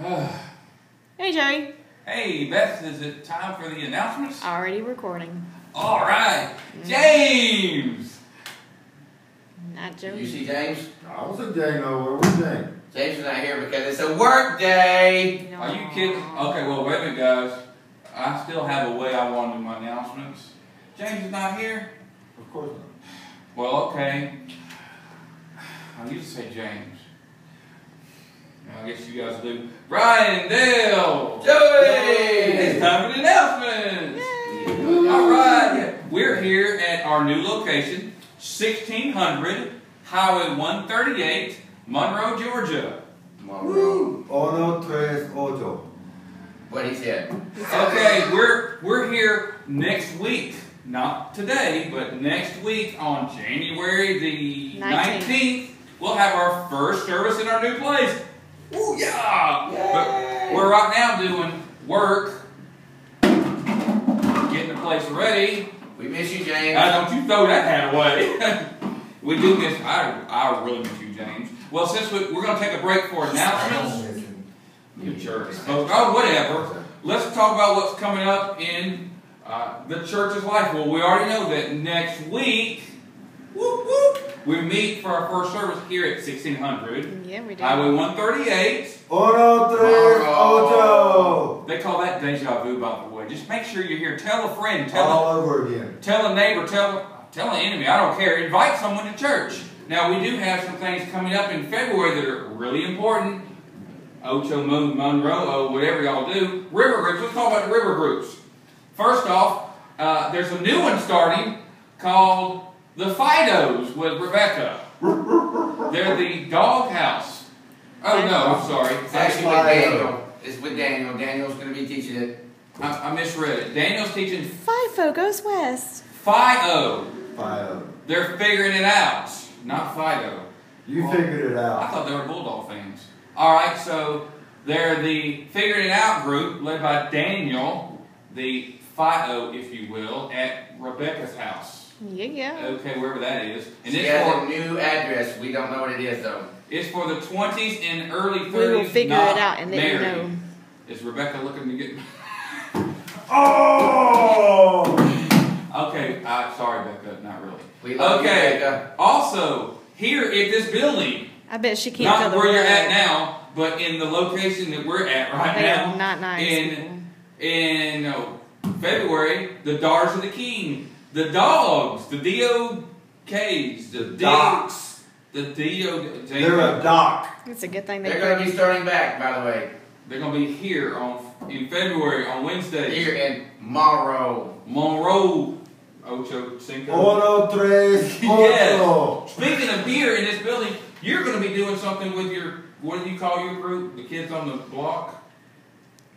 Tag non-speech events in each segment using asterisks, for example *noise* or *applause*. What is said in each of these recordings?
*sighs* Hey, Jerry. hey, Beth, is it time for the announcements? Already recording. All right, James. Not You see James? I don't think Jane over. Where's Jane? James is not here because it's a work day. No. Are you kidding? Okay, well, wait a minute, guys. I still have a way I want to do my announcements. James is not here. Of course not. Well, okay. I used to say James. I guess you guys do. Brian Dale. Joey! It's Joey! time for the announcements. All right, we're here at our new location, 1600 Highway 138, Monroe, Georgia. Woo! Uno, tres, ocho. What he said. Okay, we're we're here next week, not today, but next week on January the 19th. 19th. We'll have our first service in our new place. Ooh, yeah! But we're right now doing work, getting the place ready. We miss you, James. Uh, don't you throw that hat away. *laughs* we do miss, I, I really miss you, James. Well, since we, we're going to take a break for announcements. You jerk. Oh, oh, whatever. Let's talk about what's coming up in uh, the church's life. Well, we already know that next week, we meet for our first service here at 1600, Yeah, we do. Highway 138. Uno, tres, ocho. They call that deja vu, by the way. Just make sure you're here. Tell a friend. Tell a All over again. Tell a neighbor, tell tell an enemy, I don't care. Invite someone to church. Now we do have some things coming up in February that are really important. Ocho Moon, Monroe, oh, whatever y'all do. River groups. Let's talk about the river groups. First off, uh, there's a new one starting called the Fidos with Rebecca. They're the dog house. Oh no, I'm sorry. It's actually with Daniel. It's with Daniel. Daniel's going to be teaching it. I, I misread it. Daniel's teaching FIFO goes west. Fido. Fido. They're figuring it out, not Fido. You figured it out. I thought they were Bulldog fans. All right, so they're the figuring it out group led by Daniel, the Fido, if you will, at Rebecca's house. Yeah, yeah. Okay, wherever that is, and She it's has for a new address. We don't know what it is, though. it's for the twenties and early thirties. We thirties. will figure not it out and then you married. know. Is Rebecca looking to get? *laughs* Oh! Okay, uh, sorry, Becca, not really. We love Okay. you, Becca. Also, here at this building, I bet she can't not feel the where you're at now, but in the location that we're at right They now. not nice. in- people. in uh, February, the Dars of the King, the dogs, the DOKs, the Docs. the DO. They're a doc. It's a good thing they They're going to be starting back, by the way. They're gonna be here on in February on Wednesday. Here in Monroe. Monroe, Ocho Cinco. Uno, tres, *laughs* Yes. Speaking of beer in this building, you're gonna be doing something with your what do you call your group? The kids on the block,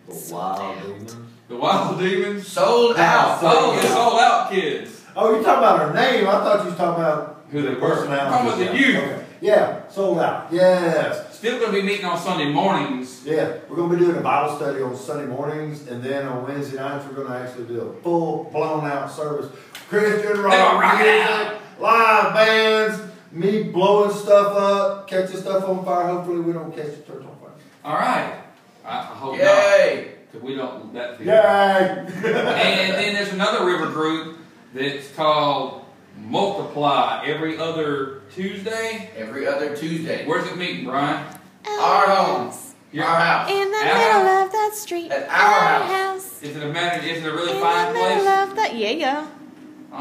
The wild demons. The Wild Demons. Sold out. Oh, the sold out kids. Oh, you're talking about her name. I thought you was talking about Who they the were. personality. Talking about the youth. Okay. Yeah, sold out. Yes. Still gonna be meeting on Sunday mornings. Yeah, we're gonna be doing a Bible study on Sunday mornings, and then on Wednesday nights we're gonna actually do a full blown out service. Christian gonna rock rock it music, live bands, me blowing stuff up, catching stuff on fire. Hopefully we don't catch the church on fire. All right. I, I hope Yay. not, because we don't let that. Yay! And then there's another river group that's called Multiply every other Tuesday. Every other Tuesday. Where's it meeting, Brian? Our home. Your Our house. In the Our middle house. of that street. At our house. house. Is it a matter? Is it a really In fine the middle place? of that. Yeah, yeah.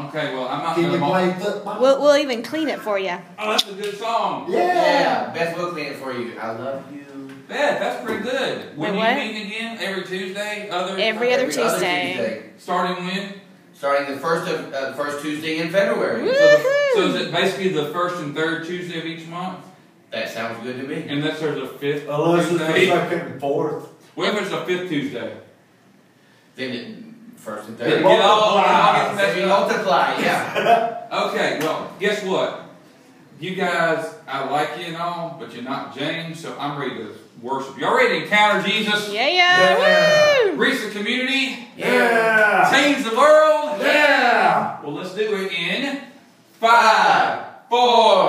Okay, well I'm not Can you gonna. play football? We'll, we'll even clean it for you. Oh, that's a good song. yeah. Yeah. Beth will clean it for you. I love you. Beth, that's pretty good. When Wait, you meet again? Every Tuesday? Other Every other Tuesday. Tuesday. starting when? Starting the first of uh, first Tuesday in February. So, the, so is it basically the first and third Tuesday of each month? That sounds good to me. Unless there's a fifth Unless it's the Tuesday. second and fourth. What if it's a fifth Tuesday? Then it, first and Then third. get all- all Then messed multiply. Yeah. *laughs* Okay, well, guess what? You guys, I like you and all, but you're not James, so I'm ready to worship. Y'all ready to encounter Jesus? Yeah, yeah. Yeah. Woo! Reach the community? Yeah. Change the world? Yeah. Well, let's do it in five, four,